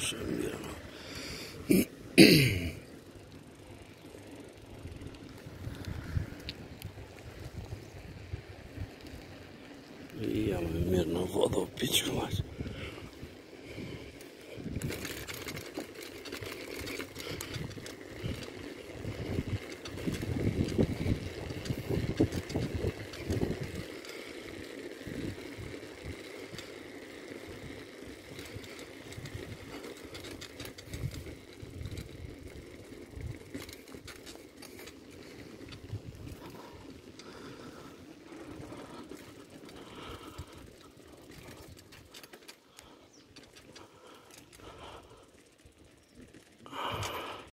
всем миру. И ямы мирно воду впечкалась.